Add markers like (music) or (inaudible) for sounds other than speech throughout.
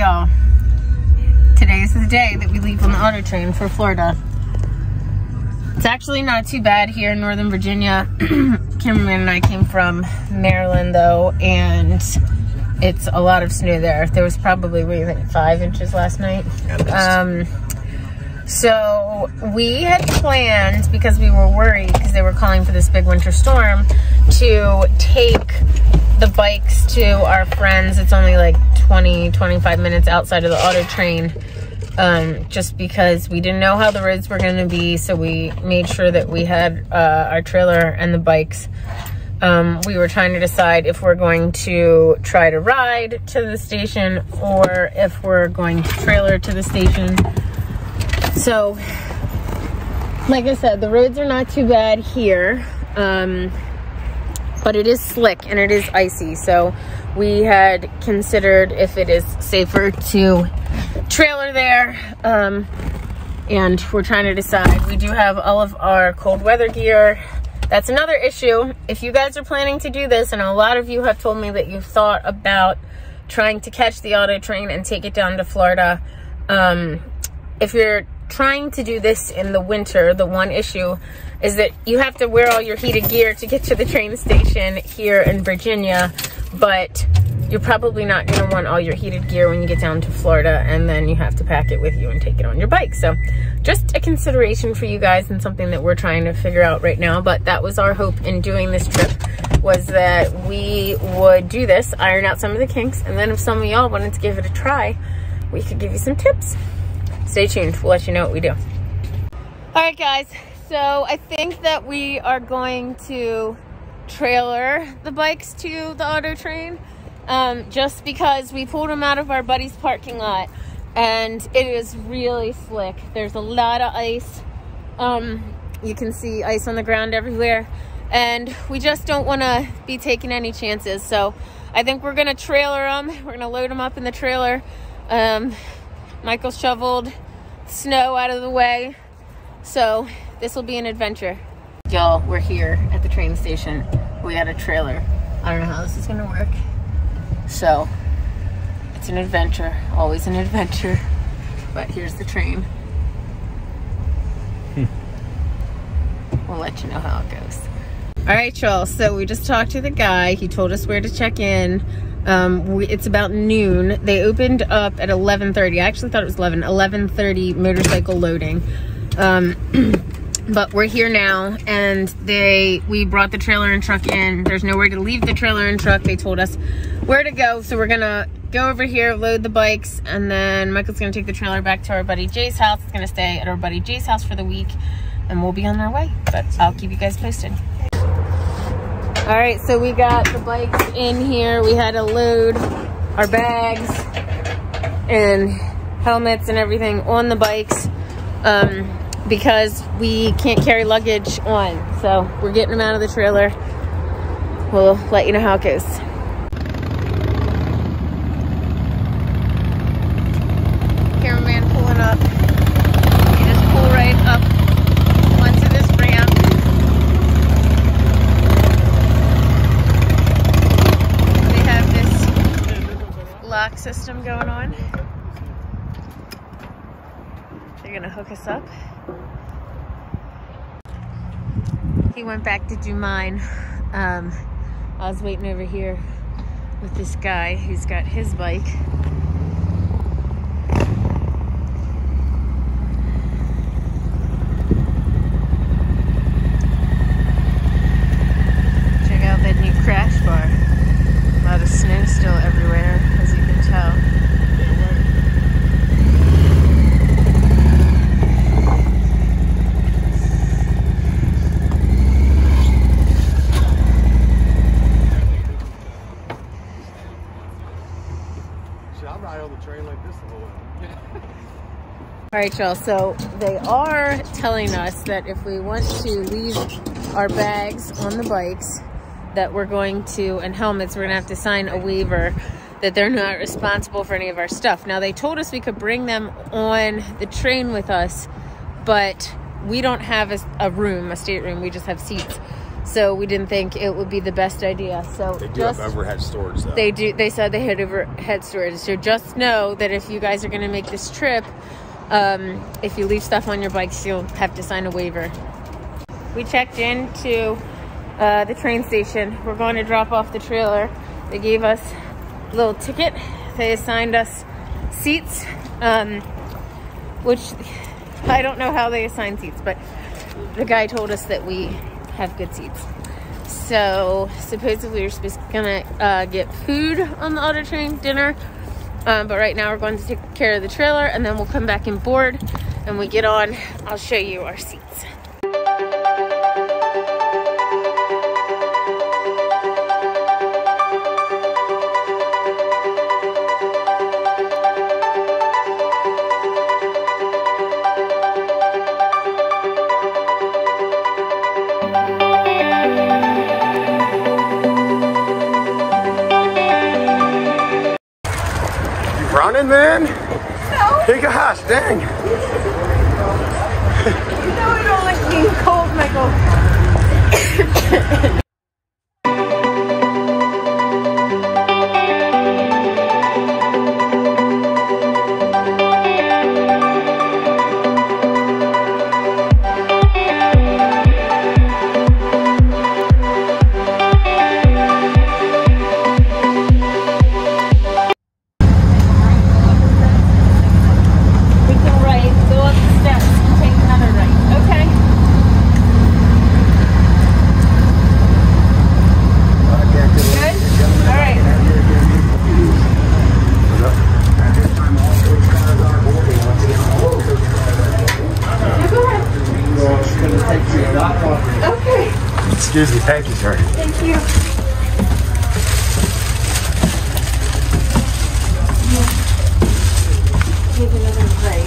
y'all, today is the day that we leave on the auto train for Florida. It's actually not too bad here in Northern Virginia. (clears throat) Cameraman and I came from Maryland though, and it's a lot of snow there. There was probably, what do you think, five inches last night? Um, so we had planned, because we were worried, because they were calling for this big winter storm, to take the bikes to our friends. It's only like 20, 25 minutes outside of the auto train. Um, just because we didn't know how the roads were going to be. So we made sure that we had uh, our trailer and the bikes um, we were trying to decide if we're going to try to ride to the station or if we're going to trailer to the station. So, like I said, the roads are not too bad here, um, but it is slick and it is icy. So we had considered if it is safer to trailer there. Um, and we're trying to decide. We do have all of our cold weather gear that's another issue. If you guys are planning to do this, and a lot of you have told me that you've thought about trying to catch the auto train and take it down to Florida, um, if you're trying to do this in the winter, the one issue is that you have to wear all your heated gear to get to the train station here in Virginia, but you're probably not going to want all your heated gear when you get down to Florida and then you have to pack it with you and take it on your bike. So just a consideration for you guys and something that we're trying to figure out right now. But that was our hope in doing this trip was that we would do this, iron out some of the kinks, and then if some of y'all wanted to give it a try, we could give you some tips. Stay tuned. We'll let you know what we do. All right, guys. So I think that we are going to trailer the bikes to the auto train um, just because we pulled them out of our buddy's parking lot and it is really slick. There's a lot of ice. Um, you can see ice on the ground everywhere and we just don't want to be taking any chances. So I think we're going to trailer them. We're going to load them up in the trailer. Um, Michael shoveled snow out of the way. So this will be an adventure. Y'all, we're here at the train station. We got a trailer. I don't know how this is going to work. So it's an adventure, always an adventure. But here's the train. Hmm. We'll let you know how it goes. All right, y'all. So we just talked to the guy. He told us where to check in. Um, we, it's about noon. They opened up at 11.30. I actually thought it was 11. 11.30 motorcycle loading. Um, (clears throat) but we're here now and they we brought the trailer and truck in there's nowhere to leave the trailer and truck they told us where to go so we're gonna go over here load the bikes and then michael's gonna take the trailer back to our buddy jay's house it's gonna stay at our buddy jay's house for the week and we'll be on our way but i'll keep you guys posted all right so we got the bikes in here we had to load our bags and helmets and everything on the bikes um, because we can't carry luggage on. So we're getting them out of the trailer. We'll let you know how it goes. Cameraman pulling up. You just pull right up onto this ramp. They have this lock system going on. They're gonna hook us up. He went back to do mine. Um, I was waiting over here with this guy who's got his bike. Check out that new crash bar. A lot of snow still everywhere, as you can tell. All right, y'all, so they are telling us that if we want to leave our bags on the bikes, that we're going to, and helmets, we're gonna have to sign a waiver that they're not responsible for any of our stuff. Now, they told us we could bring them on the train with us, but we don't have a, a room, a stateroom, we just have seats. So we didn't think it would be the best idea. So They do just have overhead storage though. they do. They said they had overhead storage. So just know that if you guys are going to make this trip, um, if you leave stuff on your bikes, you'll have to sign a waiver. We checked into uh, the train station. We're going to drop off the trailer. They gave us a little ticket. They assigned us seats, um, which I don't know how they assign seats, but the guy told us that we have good seats. So supposedly we're supposed to gonna uh, get food on the auto train dinner, um, but right now we're going to take care of the trailer and then we'll come back and board. And we get on, I'll show you our seats. (laughs) You man? No, Hey, gosh, dang. no, I don't like being cold, Michael. (laughs) Excuse me, thank you, sir. thank you. Take another right.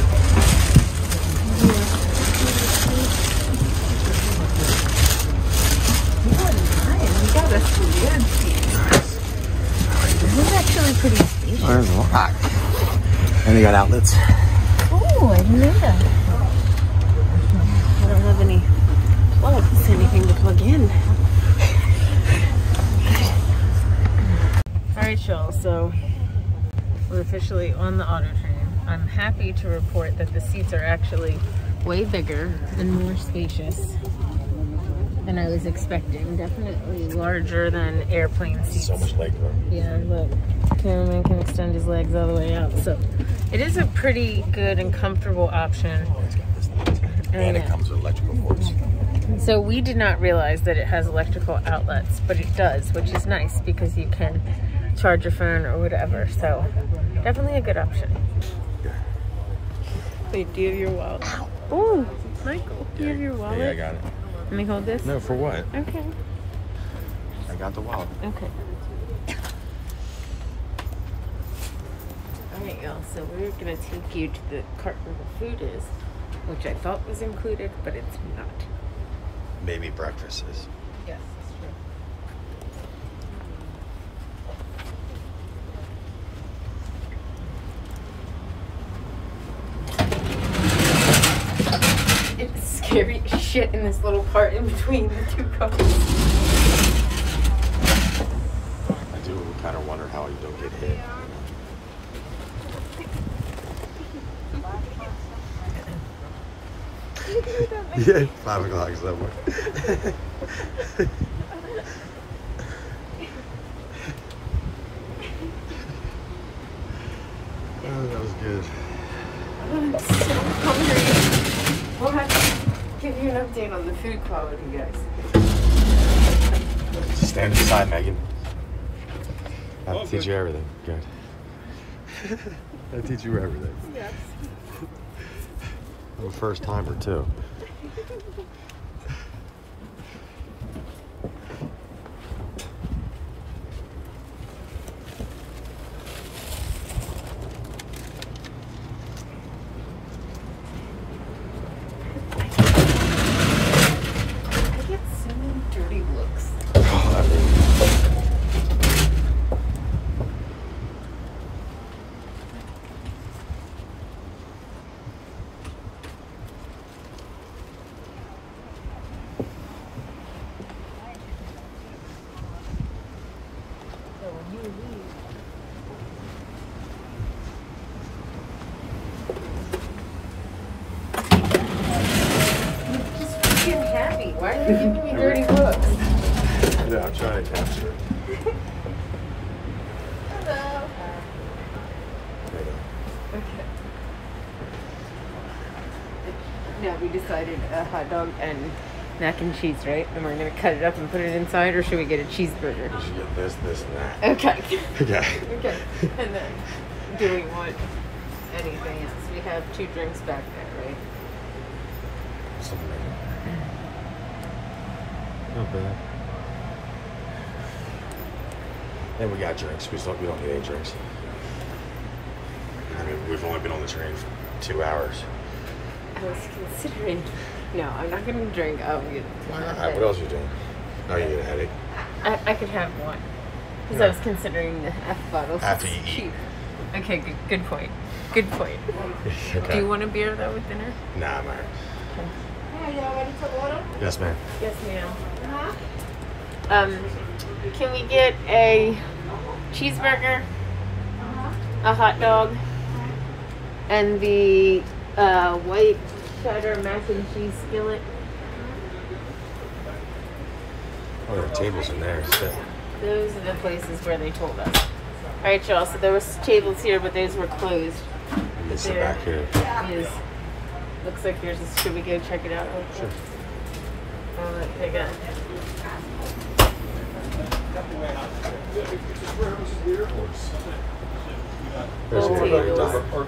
We got us some good seats. This is actually pretty spacious. There's a lot. And they got outlets. Oh, I didn't know that. I don't have any plugs, anything to. All right, y'all. So we're officially on the auto train. I'm happy to report that the seats are actually way bigger and more spacious than I was expecting. Definitely larger than airplane seats. So much leg room. Yeah, look, cameraman can extend his legs all the way out. So it is a pretty good and comfortable option. Oh, it's got this thing. And it comes with electrical cords. So we did not realize that it has electrical outlets, but it does, which is nice because you can charge your phone or whatever. So definitely a good option. Wait, do you have your wallet? Oh, Michael, do you have your wallet? Yeah, I got it. Let me hold this. No, for what? Okay. I got the wallet. Okay. All right, y'all. So we're gonna take you to the cart where the food is, which I thought was included, but it's not. Maybe breakfast is. Yes, that's true. It's scary shit in this little part in between the two cars. I do kind of wonder how you don't get hit. Yeah, five o'clock somewhere. oh, that was good. I'm so hungry. We'll have to give you an update on the food quality, guys. Stand aside, Megan. I'll oh, teach you everything. Good. (laughs) I'll teach you everything. Yes. A first timer too. I get so many dirty looks. I mean, Give me dirty looks. No, I'm trying to capture it. Hello. There you go. Okay. Now we decided a hot dog and mac and cheese, right? And we're gonna cut it up and put it inside, or should we get a cheeseburger? You should get this, this, and that. Okay. (laughs) Okay. okay. And then, do we want anything else? We have two drinks back there, right? Something like that. Not bad. And we got drinks. We don't, we don't need any drinks. I mean, we've only been on the train for two hours. I was considering. No, I'm not gonna drink. I'll get. All right, what else are you doing? Oh, you get a headache. I, I could have one. Because Yeah. I was considering the half bottle. After It's you eat. Okay, good, good point. Good point. (laughs) okay. Do you want a beer though with dinner? Nah, I'm alright. Hey, y'all ready to order? Yes, ma'am. Yes, ma'am. Huh? Um, can we get a cheeseburger, a hot dog, and the uh, white cheddar mac and cheese skillet? Oh, there are tables in there. So. Those are the places where they told us. All right, y'all. So there was tables here, but those were closed. Let me sit There back here. is. Looks like yours is. Should we go check it out? real quick? Sure. Oh, look, they got. There's Full like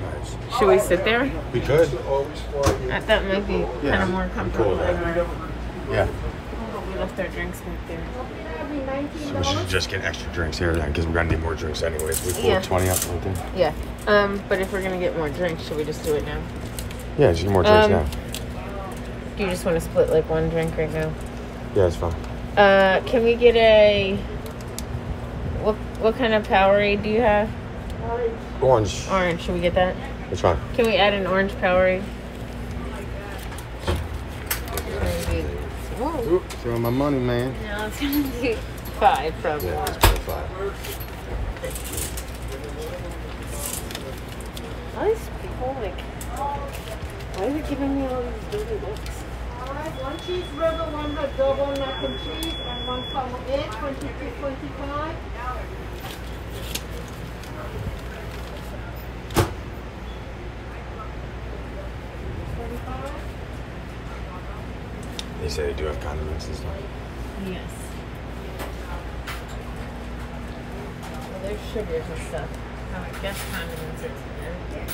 Nice. Should we sit there? We could. I thought might be kind of more comfortable. cool with that. than Yeah. we left our drinks back there. So we should just get extra drinks here then, because we're gonna need more drinks anyways. We pulled Yeah. 20 up there. Yeah. Um, but if we're gonna get more drinks, should we just do it now? Yeah, just get more drinks Um, now. Do you just want to split like one drink right now? Yeah, it's fine. Uh, can we get a what what kind of Powerade do you have? Orange. Orange. Should we get that? It's fine. Can we add an orange Powerade? Whoa. Oop, throwing my money, man. No, it's gonna be five probably. Yeah, it's point five. All these people like, why are they giving me all these dirty looks? All right, one cheeseburger, one hot dog, one mac and cheese, and one pound of egg, 22, 25. They say they do have condiments and stuff. Yes. Well, there's sugars and stuff. Oh, I guess condiments are in there.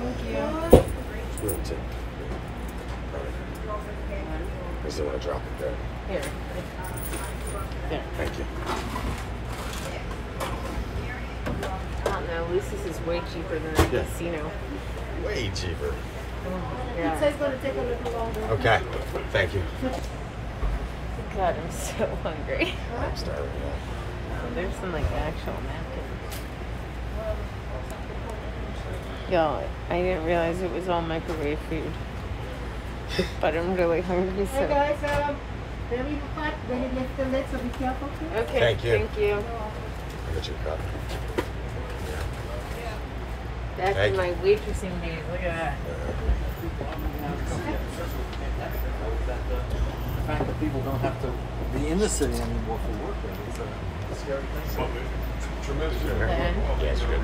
Thank you. Real tip. I still want to drop it there. Here. There. Thank you. I don't know. At least this is way cheaper than the Yeah. casino. Way cheaper. Yeah. Pizza going to take a little longer. Okay. Thank you. God, I'm so hungry. I'm starving. Yeah. There's some like actual napkins. Y'all, I didn't realize it was all microwave food. But I'm really hungry, Hey so. guys, um, very hot, very left the lid, so be careful. please. Okay. Thank you. Thank you. I got your cup. Back Thank in my waitressing days. Look at that. the fact that people don't have to be in the city anymore for work. It's a, a scary thing. Then, Yeah, it's good.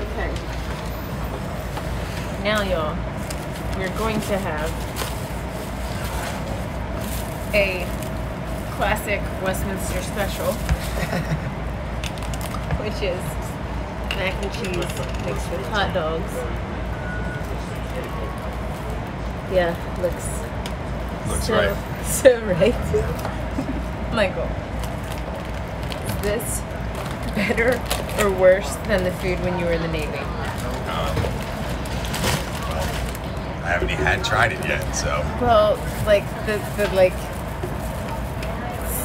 okay. Now, y'all, we're going to have a classic Westminster special, (laughs) which is mac and cheese mixed with hot dogs. Yeah, looks Looks so, right. (laughs) So right. Michael, is this better or worse than the food when you were in the Navy? Um, I haven't even had tried it yet, so. Well, like the, the like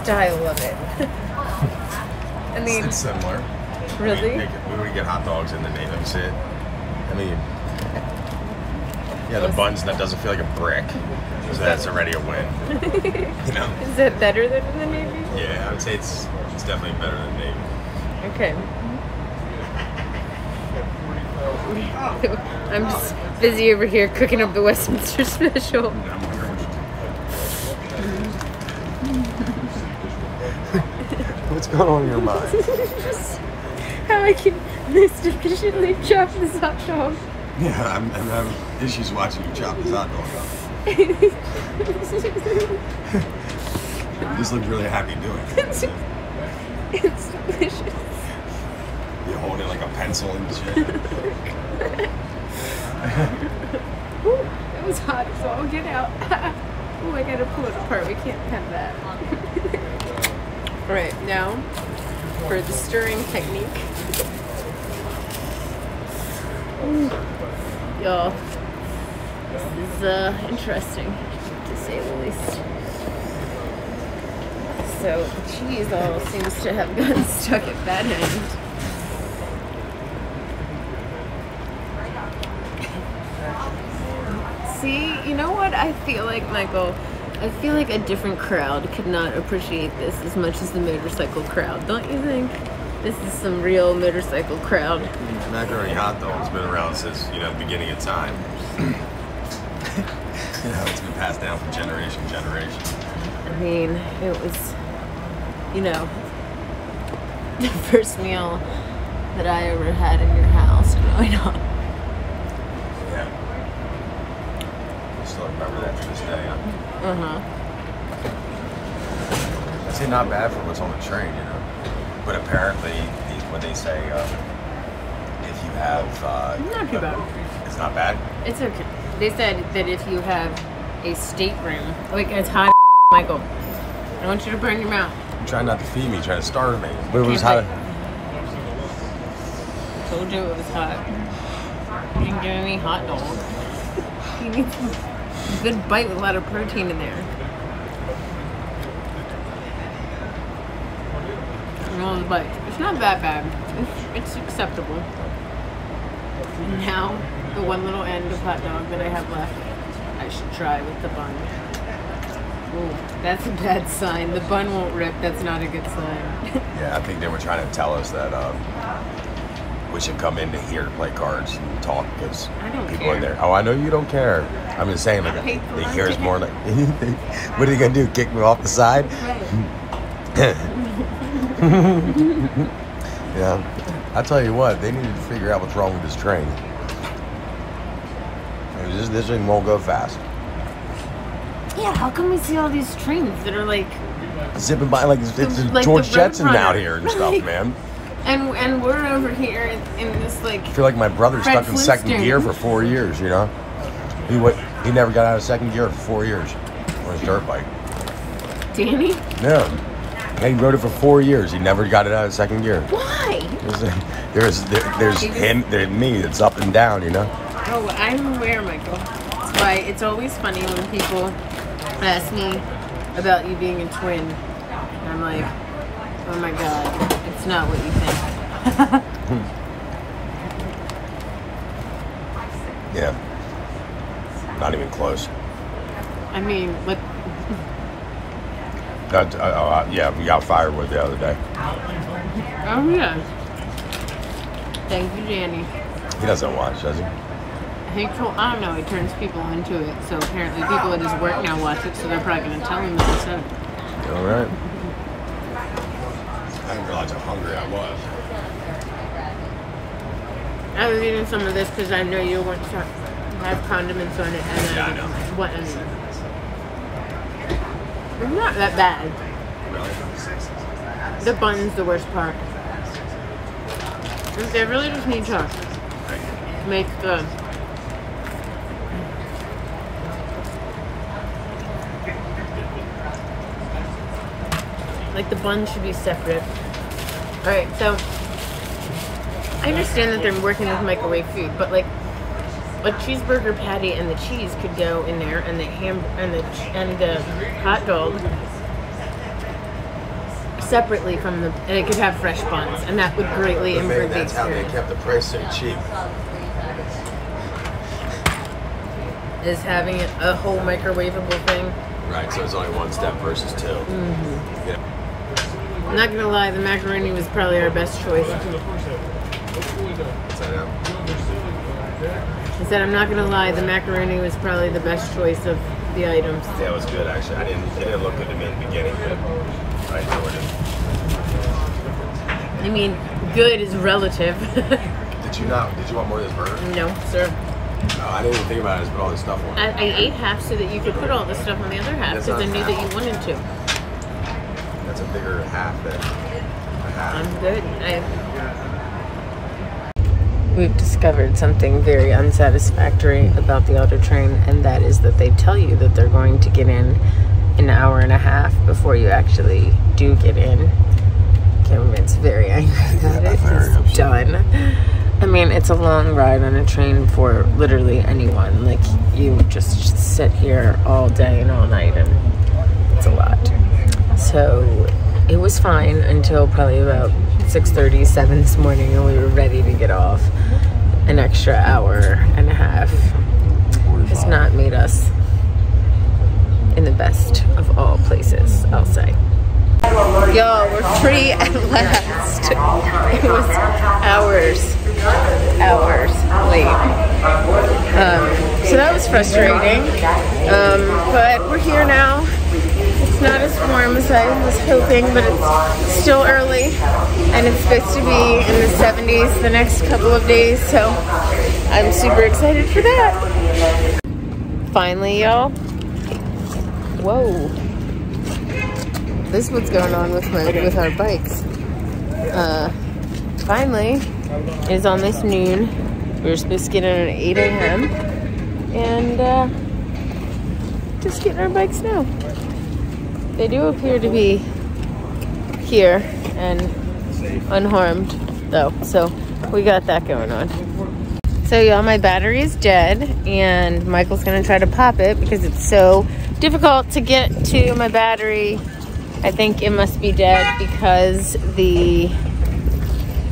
style of it. (laughs) I mean, it's similar. really? We, make it- we would get hot dogs in the name. That's it. I mean, yeah, the buns that doesn't feel like a brick. So that's already a win. (laughs) You know? Is that better than in the Navy? Yeah, I would say it's it's definitely better than Navy. Okay. (laughs) I'm just busy over here cooking up the Westminster special. What's going on in your mind? (laughs) How I can most efficiently chop this hot dog. Yeah, I'm, I'm having issues watching you chop this hot dog up. You just look really happy doing it. (laughs) It's delicious. You hold it like a pencil and shit. (laughs) It was hot, so I'll get out. oh, I gotta pull it apart. We can't have that. All right, now for the stirring technique. Y'all, this is uh, interesting to say the least. So the cheese all seems to have (laughs) gotten stuck at that end. See, you know what? I feel like, Michael, I feel like a different crowd could not appreciate this as much as the motorcycle crowd. Don't you think? This is some real motorcycle crowd. Macaroni hot dog's been around since, you know, the beginning of time. (clears throat) you know, it's been passed down from generation to generation. I mean, it was, you know, (laughs) the first meal that I ever had in your house (laughs) growing up. Yeah. I still remember that to this day. Uh huh. I say not bad for what's on the train, you know. But apparently, these, what they say, uh, if you have. Uh, Not too bad. It's not bad? It's okay. They said that if you have a stateroom, like it's hot, Michael, I want you to burn your mouth. You're trying not to feed me, trying to starve me. But it was hot. I told you it was hot. You didn't give me hot dog. (laughs) you need some good bite with a lot of protein in there. No, but it's not that bad. It's, it's acceptable. Now, the one little end of hot dog that I have left, I should try with the bun. Ooh, that's a bad sign. The bun won't rip. That's not a good sign. (laughs) Yeah, I think they were trying to tell us that um, we should come in to here to play cards and talk because people care. in there. Oh, I know you don't care. I'm just saying, like, paid for they my hear us ticket. more like, what are you gonna do? Kick me off the side? (laughs) Yeah. I tell you what, they needed to figure out what's wrong with this train. This, this thing won't go fast. Yeah, how come we see all these trains that are like, Zipping by like it's, it's Like George Jetson out here and stuff, Like- man. and and we're over here in, this like, I feel like my brother Fred stuck in second gear for four years. You know, he wa he never got out of second gear for four years on his dirt bike. Danny. No, he rode it for four years. He never got it out of second gear. Why? There's there's there, there's him, there's me. It's up and down. You know. Oh, I'm aware, Michael. That's why it's always funny when people ask me about you being a twin. And I'm like, oh my god, it's not what you think. (laughs) Yeah. Not even close. I mean, look, That, uh, uh, yeah, we got firewood the other day. oh yeah. Thank you, Danny. He doesn't watch, does he? He told, I don't know, he turns people into it. So apparently people at his work now watch it, so they're probably going to tell him that he said it. All right. I didn't realize how hungry I was. I was eating some of this because I know you want to have condiments on it. And Yeah, I I know. What? I mean, it's not that bad. The bun's the worst part. They really just need to make the like the bun should be separate. All right, so I understand that they're working with microwave food, but like a cheeseburger patty and the cheese could go in there, and the ham and the and the hot dog separately from the, and it could have fresh buns, and that would greatly But improve the that's how they kept the price so cheap. Is having it a whole microwavable thing. Right, so it's only one step versus 2 Mm-hmm. Yeah. I'm not gonna lie, the macaroni was probably our best choice. What's that? I said I'm not gonna lie, the macaroni was probably the best choice of the items. Yeah, it was good actually. I didn't. It didn't look good to me in the beginning, but I enjoyed it. I mean, good is relative. (laughs) Did you not? Did you want more of this burger? no, sir. No, I didn't even think about it. I just put all this stuff on. I, I ate half so that you could put all the stuff on the other half because I knew that you wanted to. That's a bigger half than a half. I'm good. I... We've discovered something very unsatisfactory about the auto train, and that is that they tell you that they're going to get in an hour and a half before you actually do get in. Cameron's very (laughs) angry about it. very done. I mean, it's a long ride on a train for literally anyone. Like, you just sit here all day and all night, and it's a lot. So it was fine until probably about 6:30, 7 this morning, and we were ready to get off. An extra hour and a half has not made us in the best of all places, I'll say. Yo, we're free at last. It was hours, hours late. Um, so that was frustrating. Um, but we're here now. It's not as warm as I was hoping, but it's still early. And it's supposed to be in the 70s the next couple of days, so I'm super excited for that. Finally, y'all. Whoa. This is what's going on with my with our bikes. Uh, finally, is on this noon. We were supposed to get in at 8 a.m. And uh, just getting our bikes now. They do appear to be here and unharmed, though. So we got that going on. So y'all, my battery is dead, and Michael's gonna try to pop it because it's so difficult to get to my battery. I think it must be dead because the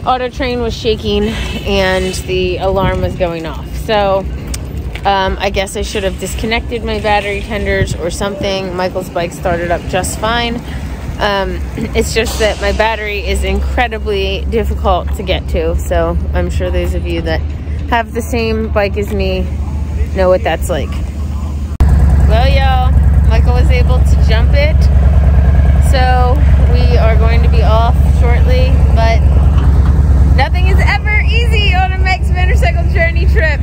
auto train was shaking and the alarm was going off. So um, I guess I should have disconnected my battery tenders or something. Michael's bike started up just fine. Um, (clears throat) it's just that my battery is incredibly difficult to get to. So I'm sure those of you that have the same bike as me know what that's like. Well, y'all, Michael was able to jump it. So we are going to be off shortly, but nothing is ever easy on a Meg's motorcycle journey trip.